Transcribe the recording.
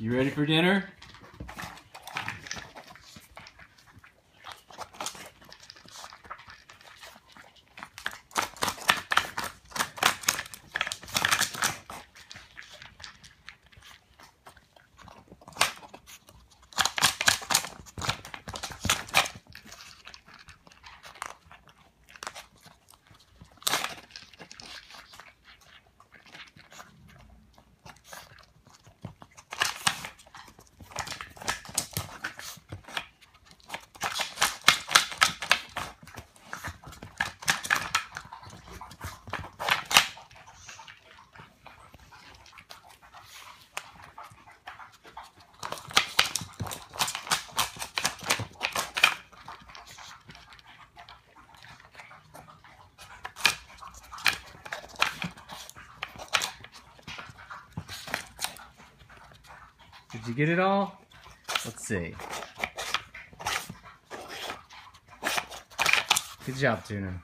You ready for dinner? Did you get it all? Let's see. Good job, Tuna.